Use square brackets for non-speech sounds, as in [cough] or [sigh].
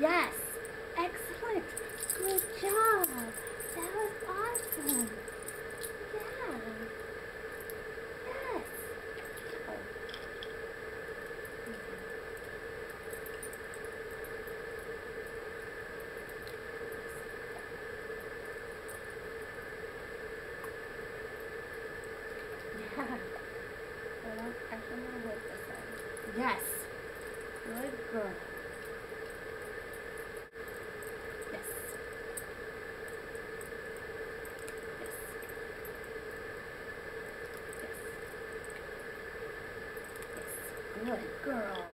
Yes. Excellent. Good job. That was awesome. Yeah. Yes. [laughs] Yeah. This is. Yes. Good girl. Yes. Yes. Yes. Yes. Good girl.